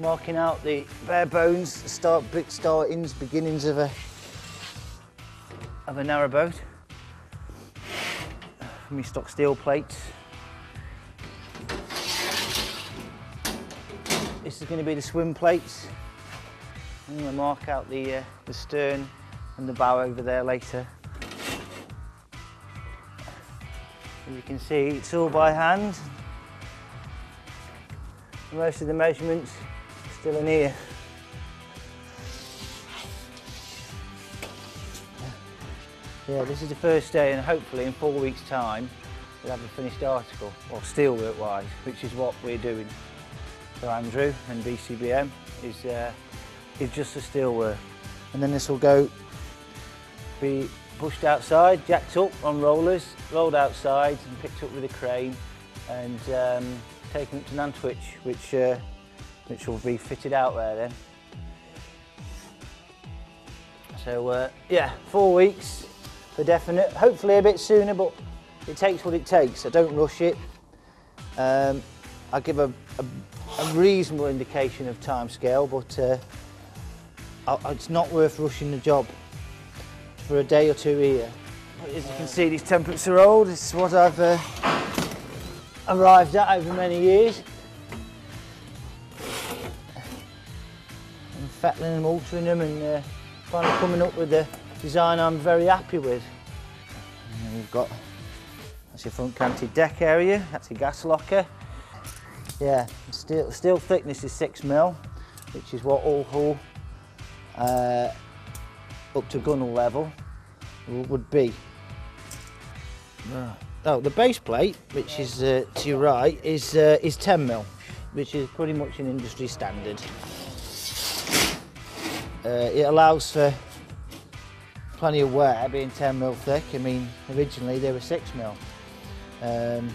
marking out the bare bones, start startings, beginnings of a of a narrow boat. Me stock steel plates. This is going to be the swim plates. I'm going to mark out the uh, the stern and the bow over there later. As you can see, it's all by hand. Most of the measurements still in here. Yeah, this is the first day and hopefully in four weeks time we'll have a finished article, or steelwork wise, which is what we're doing. So Andrew and BCBM is, uh, is just the steelwork. And then this will go, be pushed outside, jacked up on rollers, rolled outside and picked up with a crane and um, taken up to Nantwich, which, uh, which will be fitted out there then. So uh, yeah, four weeks for definite. Hopefully a bit sooner, but it takes what it takes. I don't rush it. Um, I give a, a, a, reasonable indication of time scale, but uh, I, it's not worth rushing the job for a day or two here. As you can see, these templates are old. Is what I've uh, arrived at over many years. Fettling them, altering them, and uh, finally coming up with a design I'm very happy with. And we've got that's your front canted deck area. That's your gas locker. Yeah, steel, steel thickness is six mil, which is what all hull uh, up to gunnel level would be. Oh, the base plate, which is uh, to your right, is uh, is 10 mil, which is pretty much an industry standard. Uh, it allows for plenty of wear, being 10 mil thick. I mean, originally they were 6 mil, um,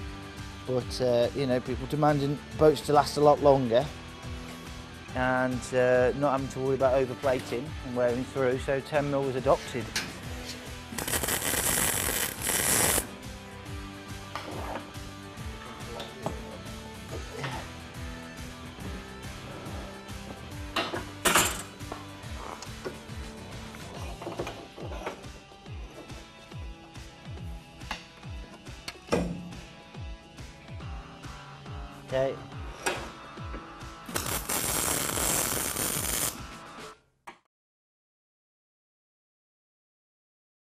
but uh, you know, people demanding boats to last a lot longer and uh, not having to worry about overplating and wearing through, so 10 mil was adopted. Okay,